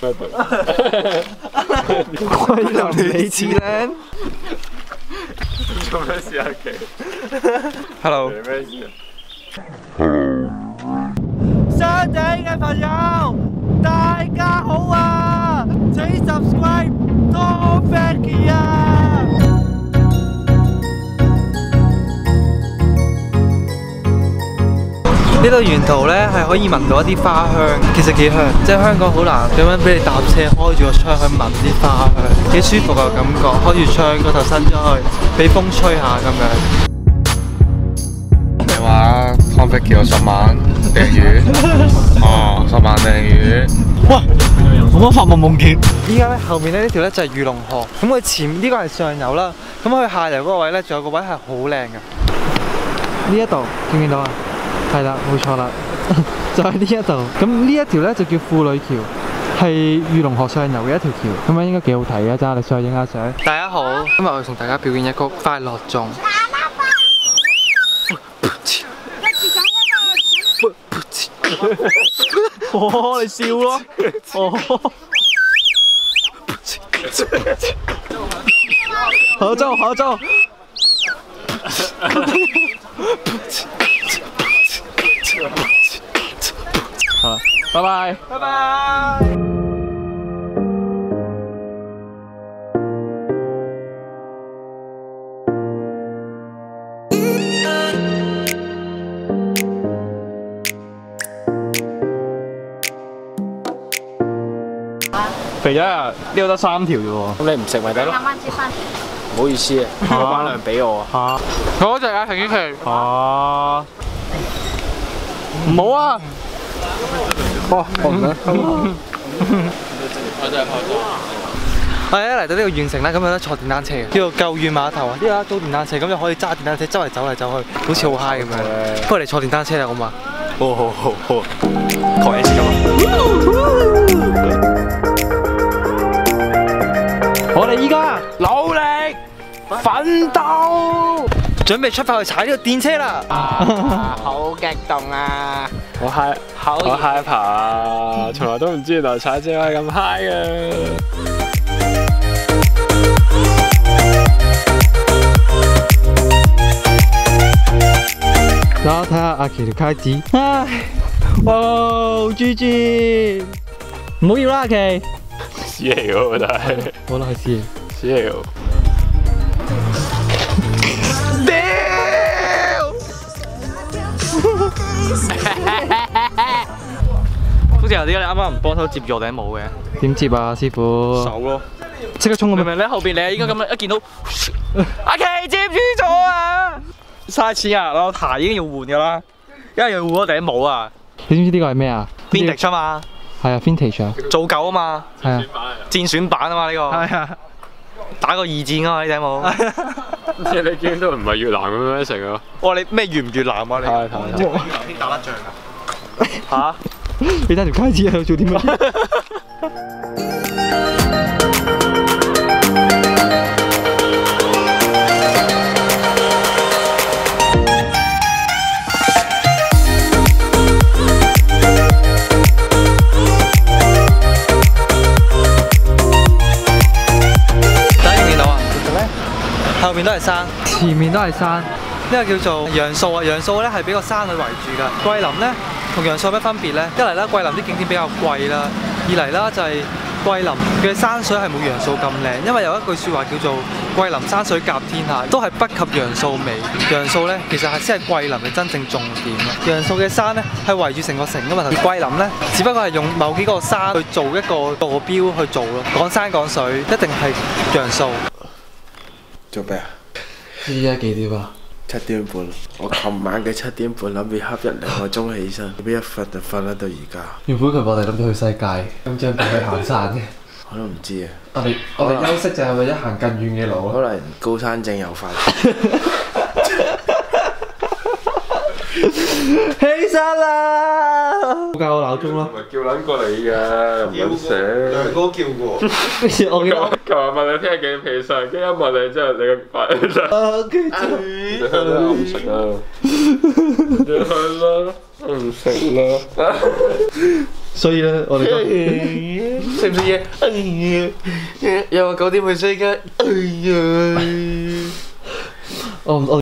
桂林李治靚。做咩事啊？奇 Hello，咩事啊？山頂嘅朋友，大家好啊！請 subscribe Tom Frankie 啊！呢度沿途咧係可以聞到一啲花香，其實幾香，即係香港好難咁樣俾你搭車開住個窗去聞啲花香，幾舒服嘅感覺。開住窗個頭伸出去，俾風吹下咁樣。你話湯碧叫我十萬訂魚，哦，十萬訂閱。喂，我發夢夢見。依家咧後面咧呢條咧就係御龍河，咁佢前呢個係上游啦，咁佢下游嗰個位咧仲有個位係好靚嘅。呢一度見唔見到啊？係啦，冇錯啦，就喺呢一度。咁呢一條咧就叫婦女橋，係御龍河上游嘅一條橋，咁樣應該幾好睇嘅，揸你上去影下相。大家好，今日我同大家表演一曲《快樂頌》。哦，你笑咯，哦。合奏，合奏。好了，拜拜，拜拜。肥仔啊，呢度得三條啫喎。咁你唔食咪得咯？兩蚊支分。唔好意思啊，老闆娘俾我啊。嚇！嗰隻啊，陳婉琪。嚇！唔好啊！哇，我唔得。我哋一嚟到呢個縣城咧，咁有得坐電單車嘅，叫做舊縣碼頭啊。呢度有租電單車，咁就可以揸電單車周圍走嚟走去，好似好 high 咁樣。不過你坐電單車啦，好嘛？好好好好，講嘢先啊。準備出發去踩呢個電車啦！啊，好激動啊！我嗨好我害怕啊！從來都唔知原來踩車可以咁 high 嘅。然後睇下阿奇條卡子，唉，哇，G G，唔好要啦，阿琪，屎嚟嘅，但係好啦，係先。屎嚟嘅。好似有啲你啱啱唔幫手接住我頂帽嘅，點接啊，師傅？手咯，即刻衝過去！明明你喺後邊，你係應該咁樣一見到 阿琪接住咗啊！嘥錢啊！我鞋已經要換噶啦，因為要換嗰頂帽啊你知唔知呢個係咩啊，vintage 啊嘛，係啊，vintage 啊，做舊啊嘛，係啊，戰選版啊嘛呢個，係啊，打過二戰啊嘛呢頂帽。即係你見到唔係越南咁樣成啊。哇！你咩越唔越南啊你？太太太越南先打得仗啊！嚇？你睇條卡子喺度做啲乜？後面都係山。前面都係山，呢個叫做陽素啊，陽朔咧係俾個山去圍住㗎。桂林咧同陽素有咩分別咧？一嚟啦，桂林啲景點比較貴啦；二嚟啦就係桂林嘅山水係冇陽素咁靚，因為有一句説話叫做桂林山水甲天下，都係不及陽素美。陽素咧其實係先係桂林嘅真正重點啊！陽朔嘅山咧係圍住成個城㗎嘛，而桂林咧只不過係用某幾個山去做一個坐標去做咯。講山講水一定係陽朔。做咩啊？依家幾點啊？七點半，我琴晚嘅七點半諗住瞌一兩個鐘起身，點知一瞓就瞓得到而家，原本佢我哋諗住去世界，今朝俾佢行山嘅。我都唔知啊。我哋我哋休息就係為咗行更遠嘅路可能高山症又發，起身啦！教我鬧鐘咯。唔係叫撚過你㗎，唔撚醒。哥叫過。我琴日問你聽日幾點起身，跟住一問你之後，你個反應就 你去啦，我唔食啦。你去啦，我唔食啦。所以咧，我哋食唔食嘢？哎呀，又話九點去西街，哎呀！我唔我